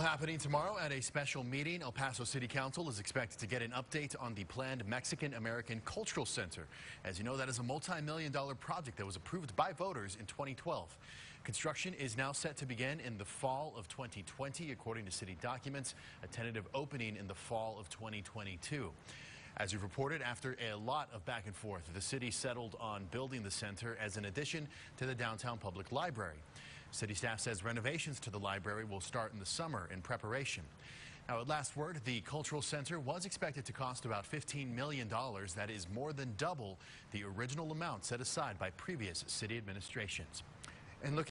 Happening tomorrow at a special meeting, El Paso City Council is expected to get an update on the planned Mexican American Cultural Center. As you know, that is a multi-million dollar project that was approved by voters in 2012. Construction is now set to begin in the fall of 2020, according to city documents, a tentative opening in the fall of 2022. As you've reported, after a lot of back and forth, the city settled on building the center as an addition to the downtown public library. City staff says renovations to the library will start in the summer in preparation. Now, at last word, the cultural center was expected to cost about $15 million. That is more than double the original amount set aside by previous city administrations. And look